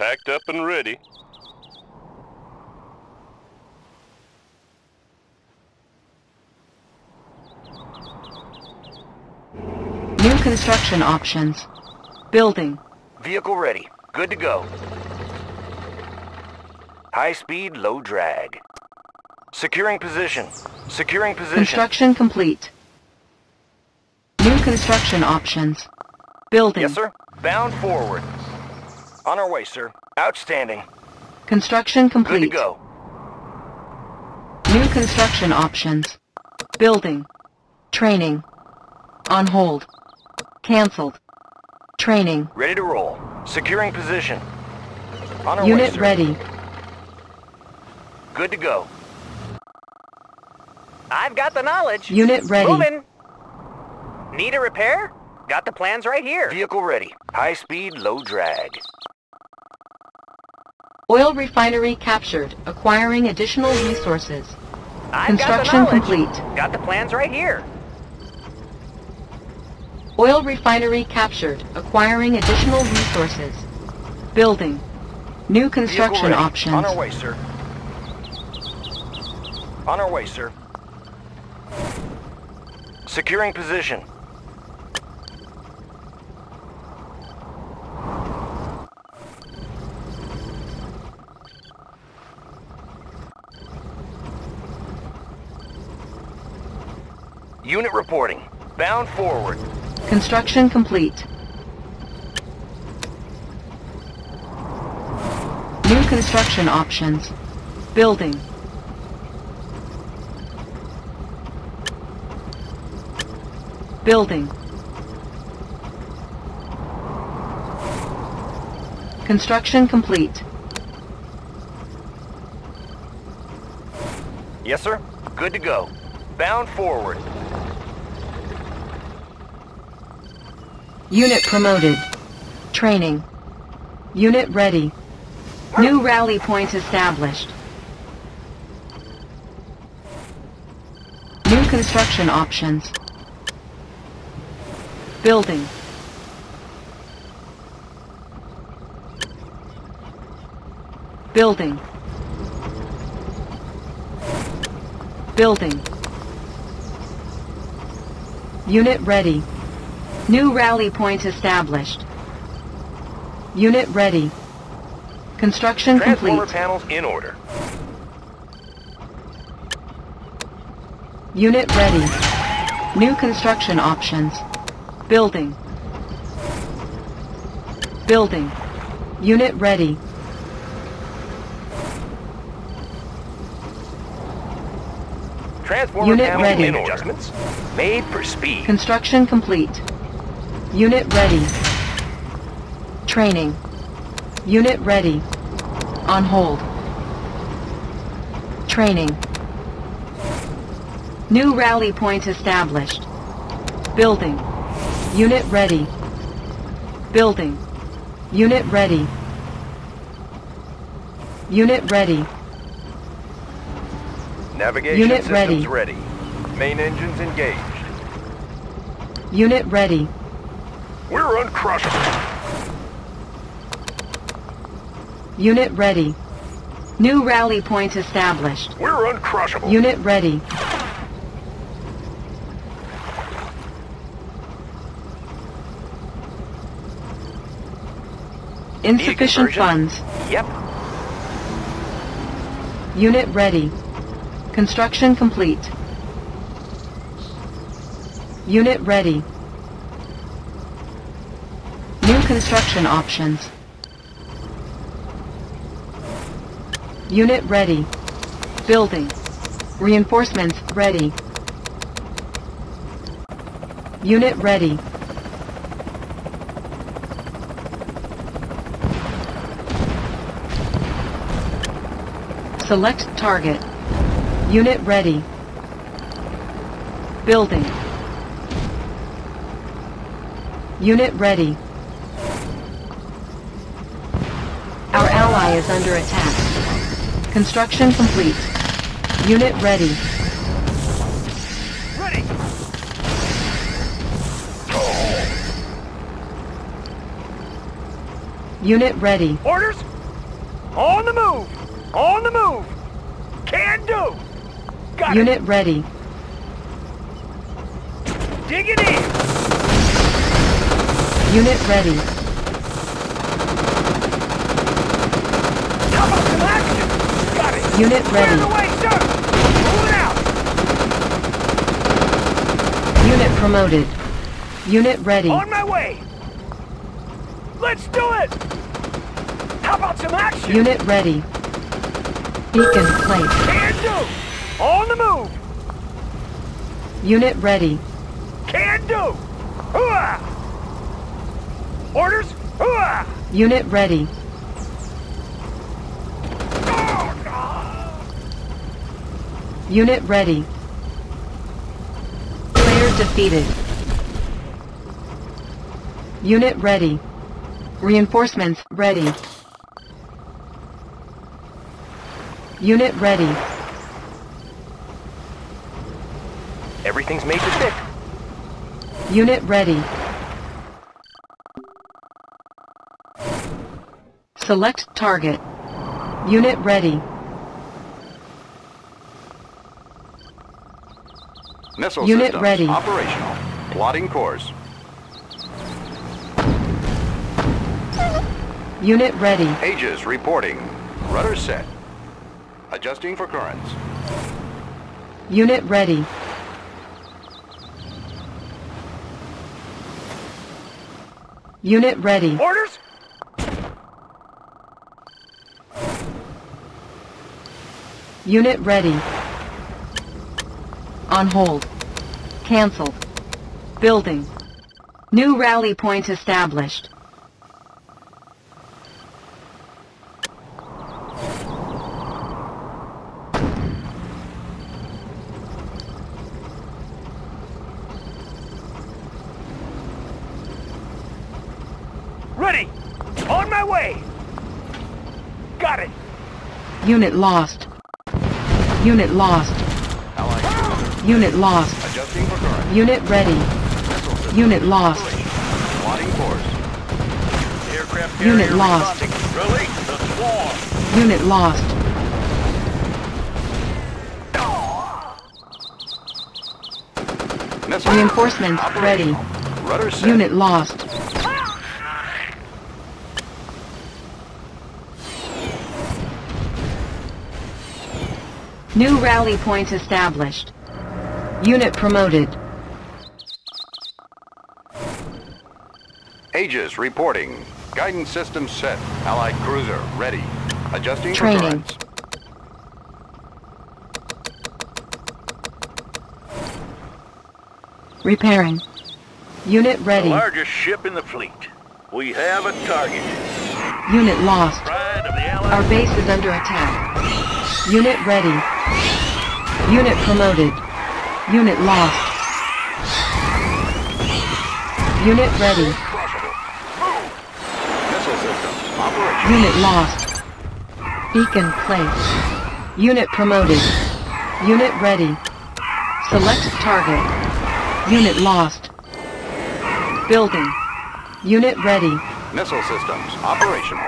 Packed up and ready. New construction options. Building. Vehicle ready. Good to go. High speed, low drag. Securing position. Securing position. Construction complete. New construction options. Building. Yes, sir. Bound forward. On our way, sir. Outstanding. Construction complete. Good to go. New construction options. Building. Training. On hold. Cancelled. Training. Ready to roll. Securing position. On our way, Unit sir. ready. Good to go. I've got the knowledge. Unit ready. Moving. Need a repair? Got the plans right here. Vehicle ready. High speed, low drag. Oil refinery captured. Acquiring additional resources. I've Construction got the complete. Got the plans right here. Oil refinery captured. Acquiring additional resources. Building. New construction options. On our way, sir. On our way, sir. Securing position. Unit reporting. Bound forward. Construction complete. New construction options. Building. Building. Construction complete. Yes, sir. Good to go. Bound forward. Unit promoted. Training. Unit ready. New rally point established. New construction options. Building. Building. Building. Unit ready. New rally point established. Unit ready. Construction Transformer complete. panels in order. Unit ready. New construction options. Building. Building. Unit ready. Transformer Unit panels ready. in order. Adjustments made for speed. Construction complete. Unit ready. Training. Unit ready. On hold. Training. New rally point established. Building. Unit ready. Building. Unit ready. Unit ready. Navigation Unit systems ready. ready. Main engines engaged. Unit ready. We're uncrushable. Unit ready. New rally point established. We're uncrushable. Unit ready. Insufficient funds. Yep. Unit ready. Construction complete. Unit ready. Construction options. Unit ready. Building. Reinforcements ready. Unit ready. Select target. Unit ready. Building. Unit ready. Ally is under attack. Construction complete. Unit ready. Ready. Unit ready. Orders? On the move! On the move! Can do! Got Unit ready. Dig it in! Unit ready. How about some action? Got it! Unit ready. Unit promoted. Unit ready. On my way! Let's do it! How about some action? Unit ready. Beacon placed. Can do! On the move! Unit ready. Can do! Hooah! Orders? Hooah! Unit ready. Unit ready. Player defeated. Unit ready. Reinforcements ready. Unit ready. Everything's made to fit. Unit ready. Select target. Unit ready. Missile Unit systems ready. operational. Plotting course. Unit ready. Aegis reporting. Rudder set. Adjusting for currents. Unit ready. Unit ready. Orders? Unit ready. On hold. Cancelled. Building. New rally point established. Ready! On my way! Got it! Unit lost. Unit lost. Unit lost. Adjusting for currents. Unit ready. Unit lost. Plotting course. Aircraft Unit lost. Release the swarm. Unit lost. Missile Reinforcements ready. Rudder set. Unit lost. New rally point established. Unit promoted. Aegis reporting. Guidance system set. Allied cruiser ready. Adjusting Training. for currents. Repairing. Unit The ready. largest ship in the fleet. We have a target. Unit lost. Pride of the Allied. Our base is under attack. Unit ready. Unit promoted. Unit lost. Unit ready. Missile systems operational. Unit lost. Beacon placed. Unit promoted. Unit ready. Select target. Unit lost. Building. Unit ready. Missile systems operational.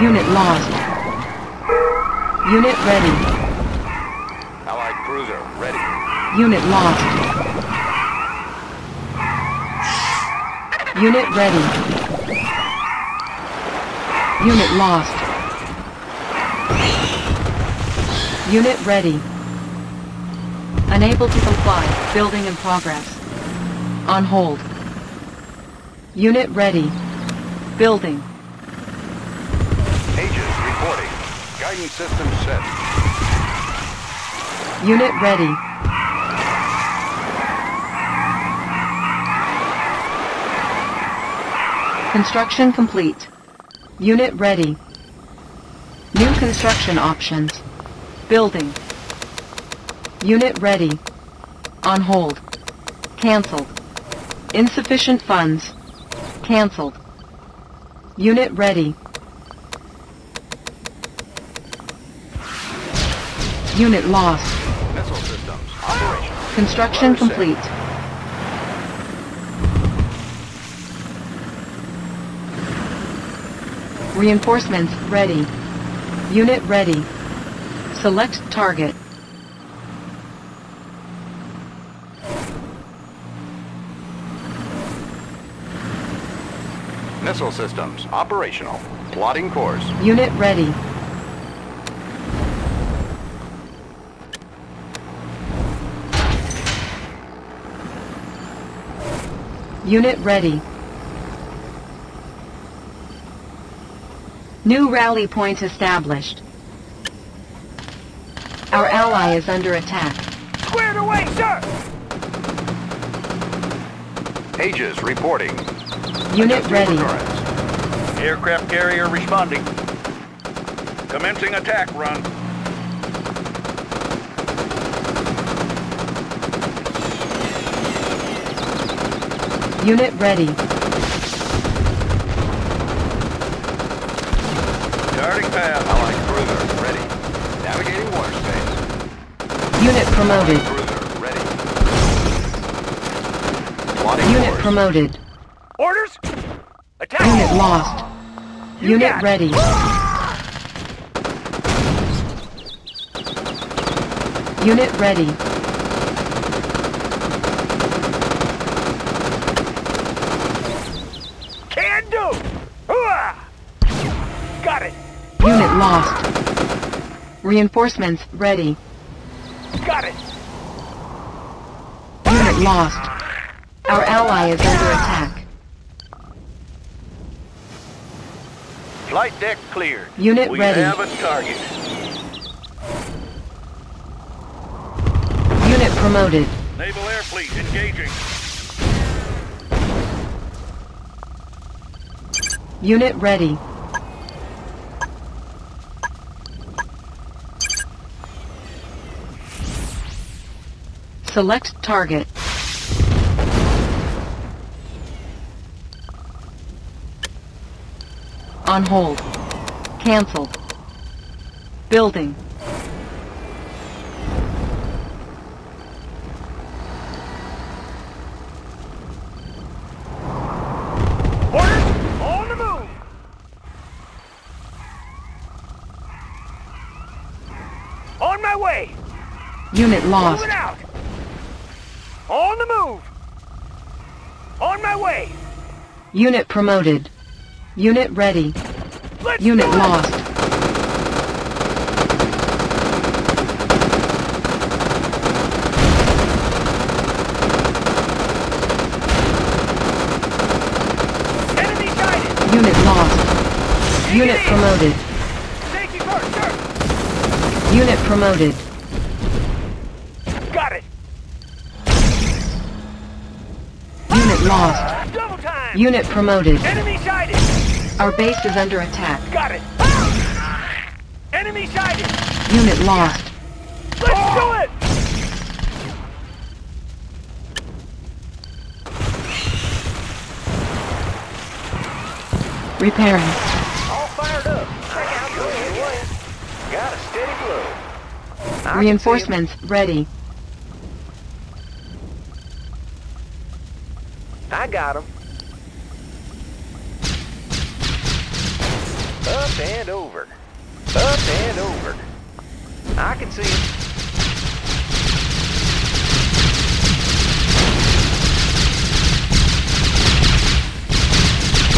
Unit lost. Unit ready. Cruiser ready. Unit lost. Unit ready. Unit lost. Unit ready. Unable to comply. Building in progress. On hold. Unit ready. Building. Aegis reporting. Guidance system set. Unit ready. Construction complete. Unit ready. New construction options. Building. Unit ready. On hold. Cancelled. Insufficient funds. Cancelled. Unit ready. Unit lost. Missile systems operational. Construction set. complete. Reinforcements ready. Unit ready. Select target. Missile systems operational. Plotting course. Unit ready. Unit ready. New rally point established. Our ally is under attack. Squared away, sir! Aegis reporting. Unit ready. Aircraft carrier responding. Commencing attack run. Unit ready. Starting path. Allied cruiser ready. Navigating water space. Unit promoted. Cruiser ready. Plotting Unit course. promoted. Orders? Attack! Unit lost. You Unit got it. ready. Unit ready. Can do! Hooah! Got it! Unit lost. Reinforcements ready. Got it! Unit lost. Our ally is under attack. Flight deck cleared. Unit we ready. have a target. Unit promoted. Naval Air Fleet engaging. Unit ready. Select target. On hold. Cancelled. Building. Orders? On the move! On my way! Unit lost. Moving out! On the move! On my way! Unit promoted. Unit ready. Let's Unit lost. Enemy sighted! Unit lost. Unit promoted. Safety first, sir! Unit promoted. Lost. Double time! Unit promoted. Enemy sighted! Our base is under attack. Got it! Enemy sighted! Unit lost. Let's do it! Repairing. All fired up. Check out the. Got a steady. Reinforcements ready. see 'em. I got him. Up and over. Up and over. I can see 'em.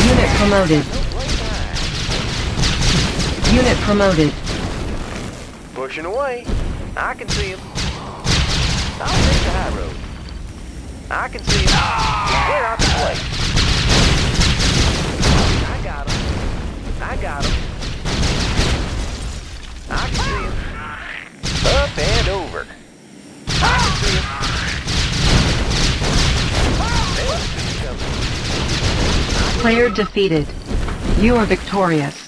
Unit promoted. Unit promoted. Pushing away. I can see him. I'll take the high road. I can see him. Clear out the way. I got him. I got him. I can see him. Up and over. I can see him. Player defeated. You are victorious.